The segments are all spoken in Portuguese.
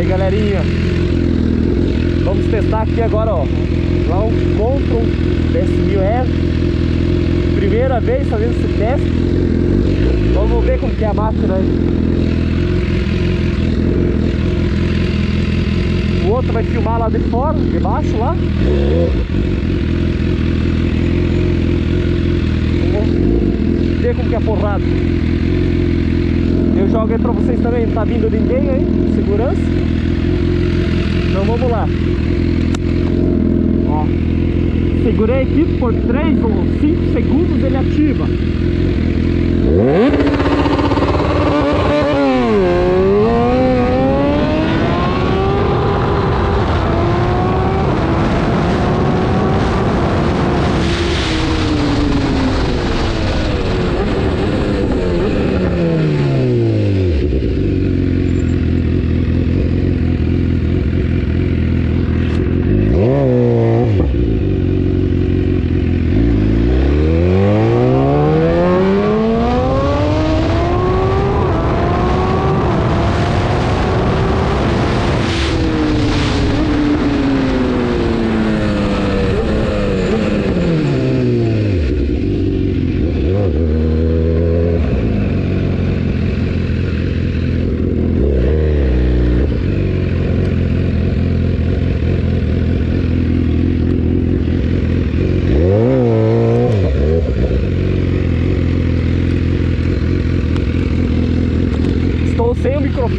aí galerinha. Vamos testar aqui agora ó. Lá o Control DS1000R Primeira vez fazendo esse teste. Vamos ver como que é a máquina aí. O outro vai filmar lá de fora, de baixo lá. Vamos ver como que é porrada eu jogo aí pra vocês também, não tá vindo ninguém aí, segurança. Então vamos lá. Ó. Segurei aqui por 3 ou 5 segundos, ele ativa.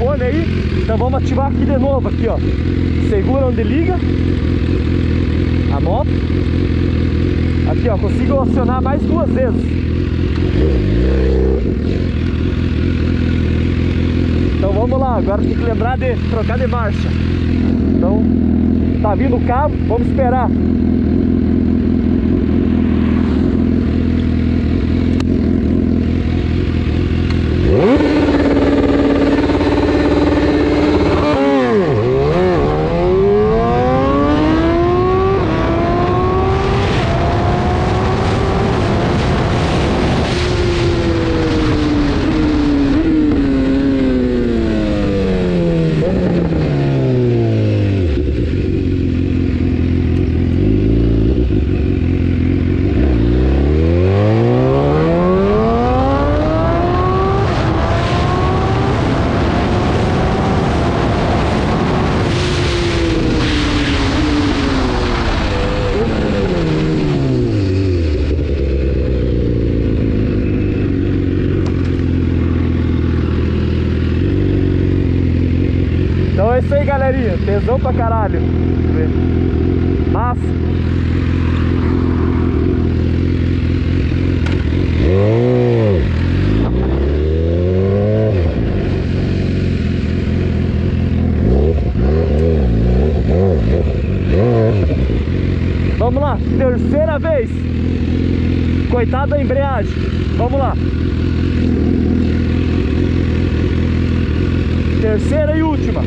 Microfone aí, então vamos ativar aqui de novo, aqui ó. Segura onde liga a moto. Aqui ó, consigo acionar mais duas vezes. Então vamos lá, agora tem que lembrar de trocar de marcha. Então, tá vindo o cabo, vamos esperar. Isso aí, galerinha. Tesão pra caralho. Massa. Vamos lá, terceira vez. Coitado da embreagem. Vamos lá. Terceira e última.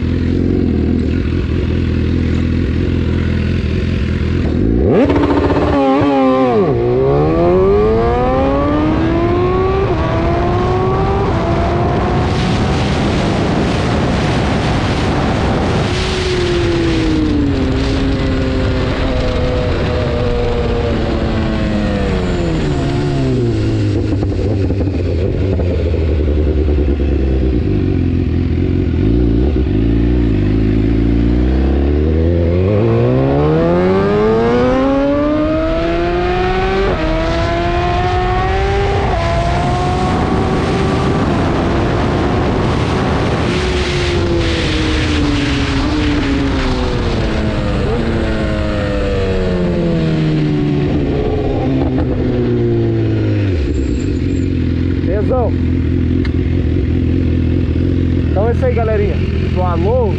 Então é isso aí, galerinha. Do alô.